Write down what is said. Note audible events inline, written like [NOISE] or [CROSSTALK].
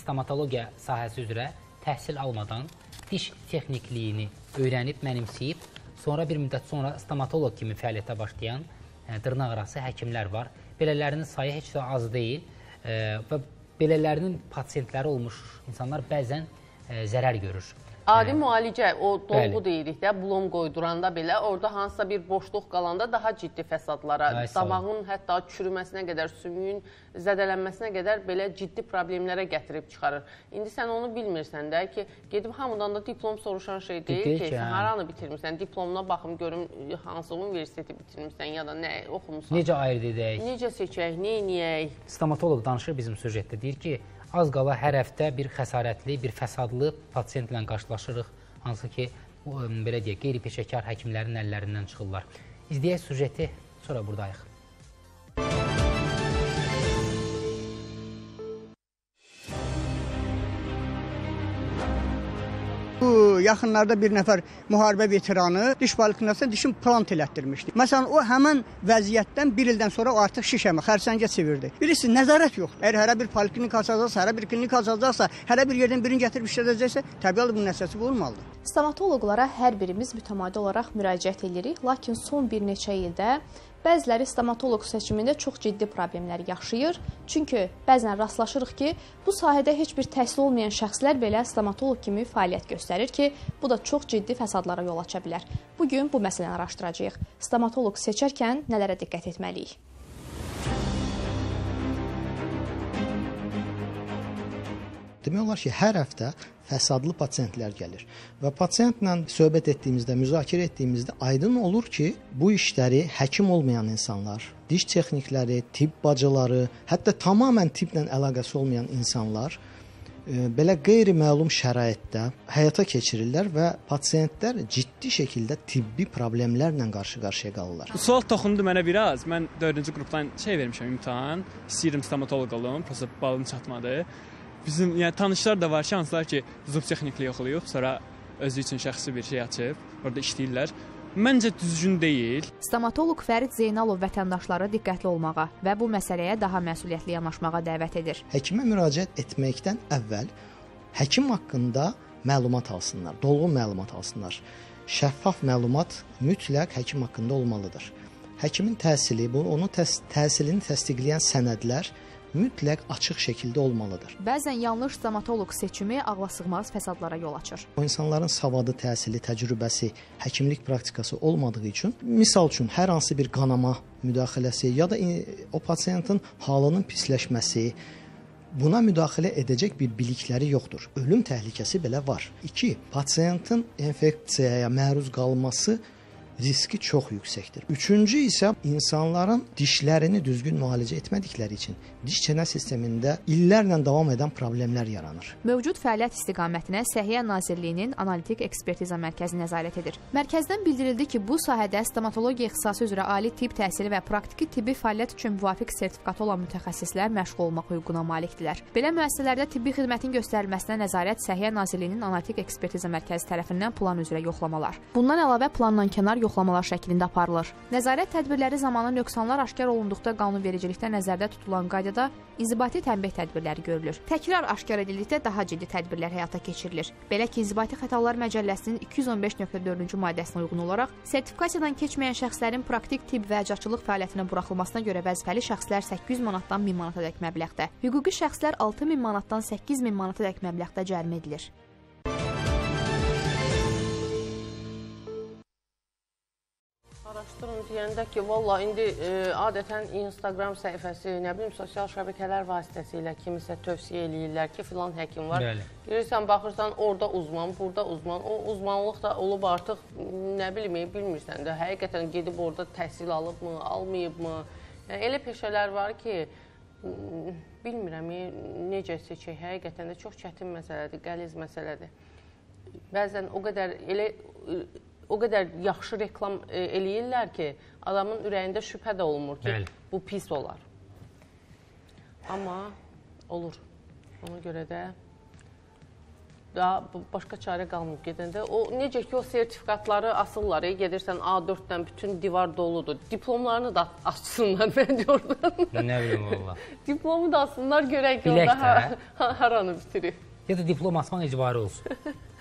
stomatologiya sahəsi üzrə təhsil almadan diş texnikliyini öyrənib, mənimsəyib, sonra bir müddət sonra stomatoloq kimi fəaliyyətə başlayan e, dırnaqarası həkimlər var. Belələrinin sayı heç də az deyil e, və belələrinin pasiyentləri olmuş insanlar bəzən e, zərər görür. Adi müalicə, o dolğu deyirik də, blom qoyduranda belə, orada hansısa bir boşluq qalanda daha ciddi fəsadlara, Ay, damağın hətta çürüməsinə qədər, sümüyün zədələnməsinə qədər belə ciddi problemlərə gətirib çıxarır. İndi sən onu bilmirsən də ki, gedib hamıdan da diplom soruşan şey deyil Deyil ki, ki, sən hə. haranı bitirmirsən, diplomuna baxım görüm hansı universiteti bitirmirsən ya da nə oxumusan. Necə ayırt edək? Necə seçək, nə edək? Stomatoloq danışır bizim süjetdə. Deyir ki, az qala hər həftə bir xəsarətli, bir fəsadlı pasiyentlə qarşılaşırıq. Hansı ki, belə deyək, qeyri-peşəkar həkimlərin əllərindən çıxırlar. İzləyək süjeti, sonra buradayıq. Yaxınlarda bir nəfər müharibə veteranı diş poliklinikasında dişin plant elətdirmişdi. Məsələn, o həmin vəziyyətdən 1 ildən sonra o artıq şişəmə, xərçəngə çevirdi. Birisi nəzarət yoxdur. Əgər hərə bir poliklinika açacaqsa, hərə bir klinika açacaqsa, hərə bir yerdən birini gətirib işlədəcəksə, təbii bunun nəticəsi bu olmalıdır. Stomatoloqlara hər birimiz mütəmadi olaraq müraciət edirik, lakin son bir neçə ildə bəziləri stomatoloq seçimində çox ciddi problemlər yaşayır. Çünki bəzən rastlaşırıq ki, bu sahədə heç bir təhsil olmayan şəxslər belə stomatoloq kimi fəaliyyət göstərir ki, bu da çox ciddi fəsadlara yol aça bilər. Bu gün bu məsələni araşdıracağıq. Stomatoloq seçərkən nələrə diqqət etməliyik? Demək olar ki, hər həftə fəsadlı pasiyentlər gəlir və pasiyentlə söhbət etdiyimizdə, müzakirə etdiyimizdə aydın olur ki, bu işləri həkim olmayan insanlar, diş texnikləri, tibb bacıları, hətta tamamilə tibblə əlaqəsi olmayan insanlar e, belə qeyri-məlum şəraitdə həyata keçirirlər və pasiyentlər ciddi şəkildə tibbi problemlərlə qarşı-qarşıya qalırlar. Sual toxundu mənə biraz. Mən 4-cü qrupdan şey vermişəm imtahan. İstəyirəm stomatoloq olum, prosta balım çatmadı. Bizim yəni tanışlar da var ki, hansılar ki, zub texnikliyi oxuyub, sonra özü üçün şəxsi bir şey açıb, orada işləyirlər. Məncə düzgün deyil. Stomatoloq Fərid Zeynalov vətəndaşları diqqətli olmağa və bu məsələyə daha məsuliyyətli yanaşmağa dəvət edir. Həkimə müraciət etməkdən əvvəl həkim haqqında məlumat alsınlar, dolğun məlumat alsınlar. Şəffaf məlumat mütləq həkim haqqında olmalıdır. Həkimin təhsili, bu onun təs təhsilini təsdiqləyən sənədlər mütləq açıq şəkildə olmalıdır. Bəzən yanlış stomatoloq seçimi ağlasığmaz fəsadlara yol açır. O insanların savadı, təhsili, təcrübəsi, həkimlik praktikası olmadığı üçün, misal üçün hər hansı bir qanama müdaxiləsi ya da o pasiyentin halının pisləşməsi buna müdaxilə edəcək bir bilikləri yoxdur. Ölüm təhlükəsi belə var. 2. Pasiyentin infeksiyaya məruz qalması riski çox yüksəkdir. Üçüncü isə insanların dişlərini düzgün müalicə etmədikləri üçün diş çənə sistemində illərlə davam edən problemlər yaranır. Mövcud fəaliyyət istiqamətinə Səhiyyə Nazirliyinin Analitik Ekspertiza Mərkəzi nəzarət edir. Mərkəzdən bildirildi ki, bu sahədə stomatologiya ixtisası üzrə ali tibb təhsili və praktiki tibbi fəaliyyət üçün müvafiq sertifikatı olan mütəxəssislər məşğul olmaq hüququna malikdirlər. Belə müəssisələrdə tibbi xidmətin göstərilməsinə nəzarət Səhiyyə Nazirliyinin Analitik Ekspertiza Mərkəzi tərəfindən plan üzrə yoxlamalar. Bundan əlavə plandan kənar yoxlamalar şəklində aparılır. Nəzarət tədbirləri zamanı nöqsanlar aşkar olunduqda qanunvericilikdə nəzərdə tutulan qaydada inzibati tənbeh tədbirləri görülür. Təkrar aşkar edildikdə daha ciddi tədbirlər həyata keçirilir. Belə ki, İnzibati Xətalar Məcəlləsinin 215.4-cü maddəsinə uyğun olaraq sertifikasiyadan keçməyən şəxslərin praktik tibb və əczaçılıq fəaliyyətinə buraxılmasına görə vəzifəli şəxslər 800 manatdan 1000 manata dək məbləğdə, hüquqi şəxslər 6000 manatdan 8000 manata dək məbləğdə cərimə edilir. Araşdırın deyəndə ki, valla indi e, adətən Instagram səhifəsi, nə bilim, sosial şəbəkələr vasitəsilə kimisə tövsiyə eləyirlər ki, filan həkim var. Bəli. Girirsən, baxırsan, orada uzman, burada uzman. O uzmanlıq da olub artıq, nə bilim, bilmirsən də, həqiqətən gedib orada təhsil alıbmı, almayıbmı? Yəni, elə peşələr var ki, bilmirəm, e, necə seçək, həqiqətən də çox çətin məsələdir, qəliz məsələdir. Bəzən o qədər elə e, o qədər yaxşı reklam e, eləyirlər ki, adamın ürəyində şübhə də olmur ki, Bəli. bu pis olar. Amma olur. Ona görə də daha başqa çarə qalmır gedəndə. O necə ki o sertifikatları asırlar, e, gedirsən A4-dən bütün divar doludur. Diplomlarını da açsınlar [LAUGHS] məncə oradan. Nə bilim valla. [LAUGHS] Diplomu da alsınlar görək ki Bilək orada də. hər, hər anı bitirib. Ya da diplom asmaq icbari olsun. [LAUGHS]